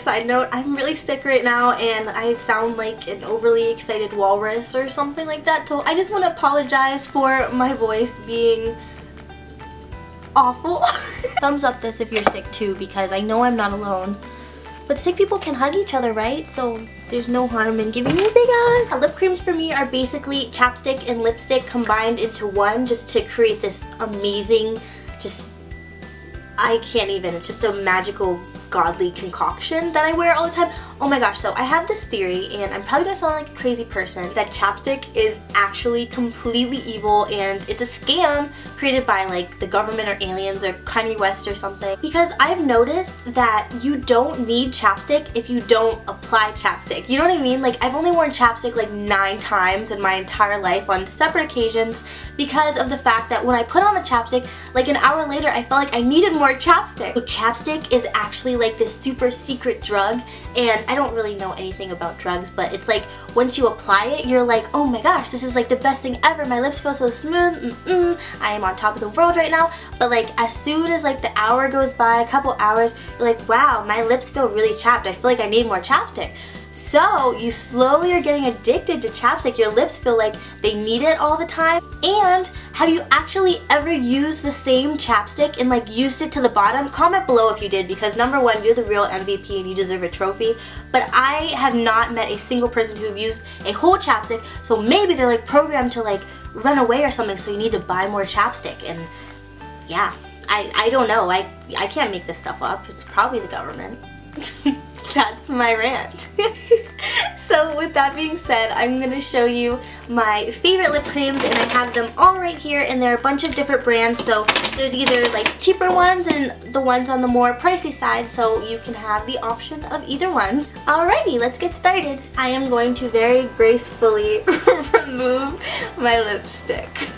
side note, I'm really sick right now and I sound like an overly excited walrus or something like that. So I just want to apologize for my voice being awful. Thumbs up this if you're sick too because I know I'm not alone. But sick people can hug each other, right? So there's no harm in giving you a big hug. Lip creams for me are basically chapstick and lipstick combined into one just to create this amazing, just, I can't even, it's just a magical godly concoction that I wear all the time. Oh my gosh though, I have this theory and I'm probably gonna sound like a crazy person that chapstick is actually completely evil and it's a scam created by like the government or aliens or Kanye West or something because I've noticed that you don't need chapstick if you don't apply chapstick. You know what I mean? Like I've only worn chapstick like nine times in my entire life on separate occasions because of the fact that when I put on the chapstick, like an hour later I felt like I needed more chapstick. So chapstick is actually like this super secret drug and I don't really know anything about drugs but it's like once you apply it you're like oh my gosh this is like the best thing ever. My lips feel so smooth mm -mm, I am on top of the world right now. But like as soon as like the hour goes by a couple hours you're like wow my lips feel really chapped. I feel like I need more chapstick so you slowly are getting addicted to chapstick. Your lips feel like they need it all the time. And have you actually ever used the same chapstick and like used it to the bottom? Comment below if you did because number one, you're the real MVP and you deserve a trophy. But I have not met a single person who've used a whole chapstick. So maybe they're like programmed to like run away or something. So you need to buy more chapstick. And yeah, I, I don't know. I, I can't make this stuff up. It's probably the government. that's my rant. so with that being said, I'm going to show you my favorite lip creams and I have them all right here and there are a bunch of different brands so there's either like cheaper ones and the ones on the more pricey side so you can have the option of either ones. Alrighty, let's get started. I am going to very gracefully remove my lipstick.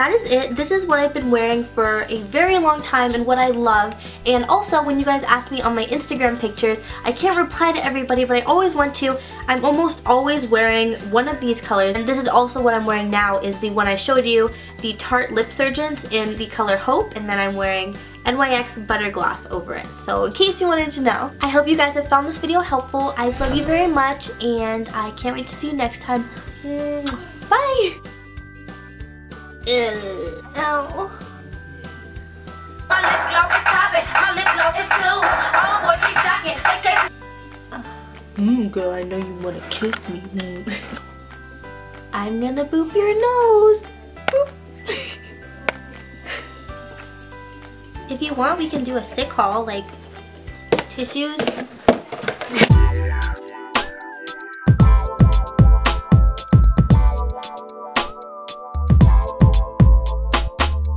That is it. This is what I've been wearing for a very long time and what I love. And also, when you guys ask me on my Instagram pictures, I can't reply to everybody, but I always want to. I'm almost always wearing one of these colors. And this is also what I'm wearing now, is the one I showed you, the Tarte LipSurgence in the color Hope. And then I'm wearing NYX Butter Gloss over it. So in case you wanted to know, I hope you guys have found this video helpful. I love you very much, and I can't wait to see you next time. Mm, bye! Ew. Ow. My lip gloss is popping. My lip gloss is cool. All the boys keep jocking. They chase Mmm, girl, I know you want to kiss me. Mm. I'm gonna boop your nose. Boop. if you want, we can do a sick haul, like tissues.